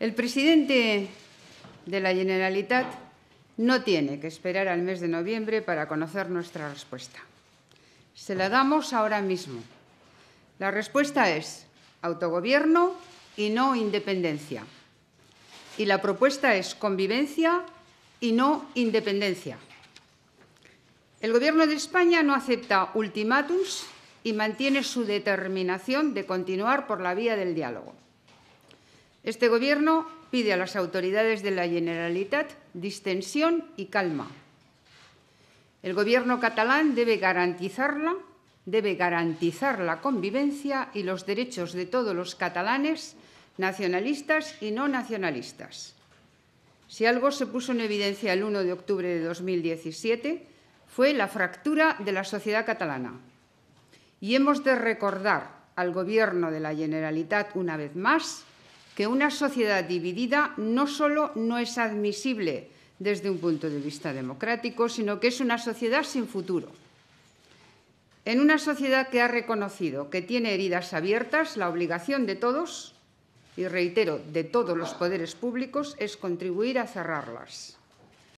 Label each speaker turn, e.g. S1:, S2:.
S1: El presidente de la Generalitat no tiene que esperar al mes de noviembre para conocer nuestra respuesta. Se la damos ahora mismo. La respuesta es autogobierno y no independencia. Y la propuesta es convivencia y no independencia. El Gobierno de España no acepta ultimátums y mantiene su determinación de continuar por la vía del diálogo. Este Gobierno pide a las autoridades de la Generalitat distensión y calma. El Gobierno catalán debe garantizarla, debe garantizar la convivencia y los derechos de todos los catalanes, nacionalistas y no nacionalistas. Si algo se puso en evidencia el 1 de octubre de 2017 fue la fractura de la sociedad catalana. Y hemos de recordar al Gobierno de la Generalitat una vez más que una sociedad dividida no solo no es admisible desde un punto de vista democrático, sino que es una sociedad sin futuro. En una sociedad que ha reconocido que tiene heridas abiertas, la obligación de todos, y reitero, de todos los poderes públicos, es contribuir a cerrarlas.